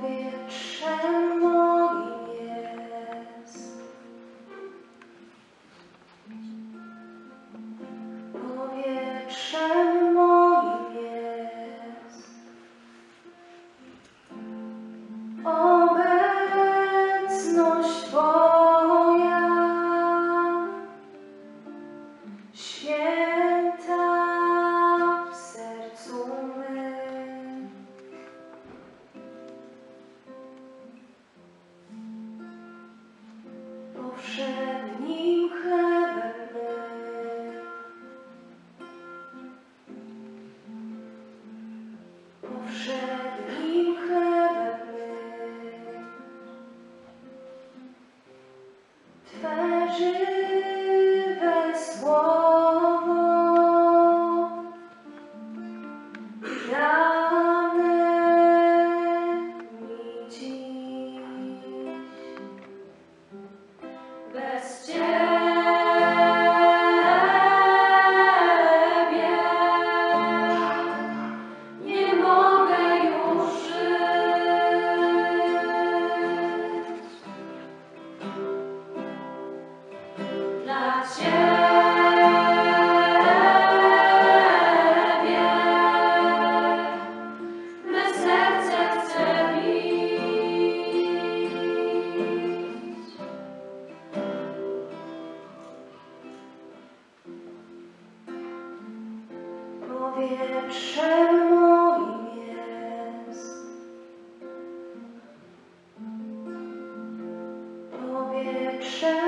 Powietrzem Powietrzem moim jest. Powietrzem